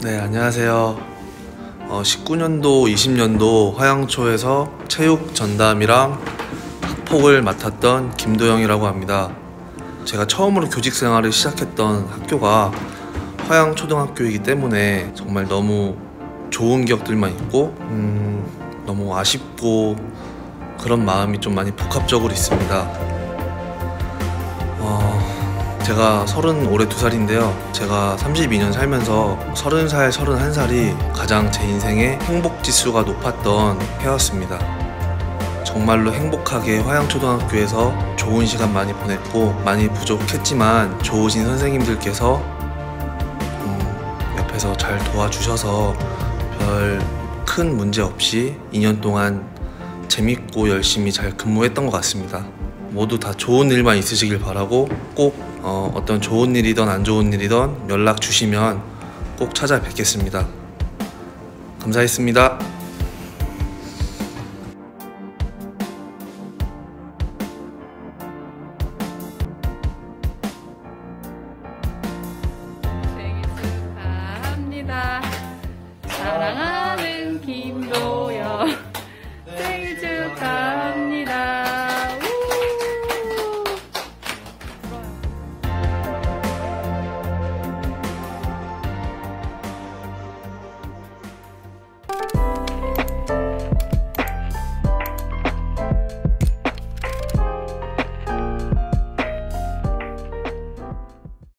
네, 안녕하세요. 어, 19년도, 20년도 화양초에서 체육 전담이랑 학폭을 맡았던 김도영이라고 합니다. 제가 처음으로 교직 생활을 시작했던 학교가 화양초등학교이기 때문에 정말 너무 좋은 기억들만 있고, 음, 너무 아쉽고 그런 마음이 좀 많이 복합적으로 있습니다. 어, 제가 서른 올해 두 살인데요. 제가 32년 살면서 서른 살, 서른한 살이 가장 제 인생의 행복 지수가 높았던 해였습니다. 정말로 행복하게 화양초등학교에서 좋은 시간 많이 보냈고 많이 부족했지만 좋으신 선생님들께서 음, 옆에서 잘 도와주셔서 별 큰 문제 없이 2년 동안 재밌고 열심히 잘 근무했던 것 같습니다. 모두 다 좋은 일만 있으시길 바라고 꼭 어, 어떤 좋은 일이든 안 좋은 일이든 연락 주시면 꼭 찾아뵙겠습니다. 감사했습니다. 감사합니다.